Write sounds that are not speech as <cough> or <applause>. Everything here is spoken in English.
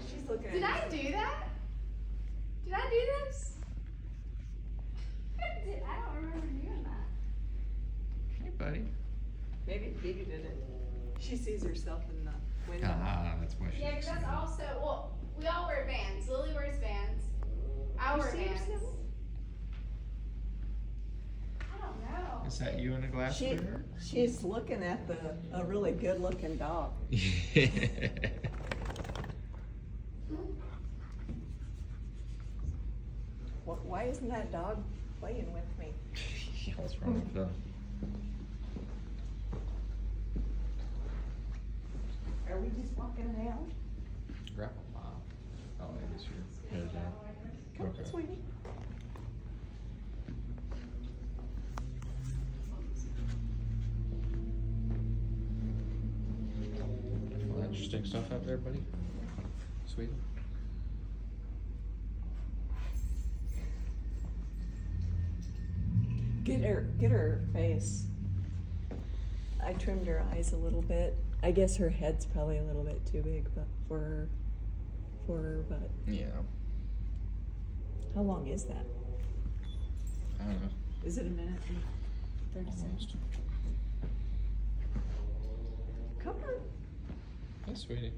she's looking Did I do that? Did I do this? <laughs> Did- I don't remember doing that. Hey, buddy. Maybe Phoebe did it. She sees herself in the window. Ah, that's why she's. Yeah, because that's also well, we all wear Vans. Lily wears Vans. I You wear see Vans. yourself? I don't know. Is that you in a glass She, mirror? she's looking at the, a really good looking dog. <laughs> Wh- Why isn't that dog playing with me? <laughs> What's wrong with them? Are we just walking around? Grab a mom. Oh, I guess you're headed out. Come on, Okay. sweetie. Well, interesting stuff out there, buddy. Sweet. Get her, get her face. I trimmed her eyes a little bit. I guess her head's probably a little bit too big, but for her, for her. But Yeah. how long is that? I don't know. Is it a minute and thirty seconds? Almost. Come on. Hey, sweetie.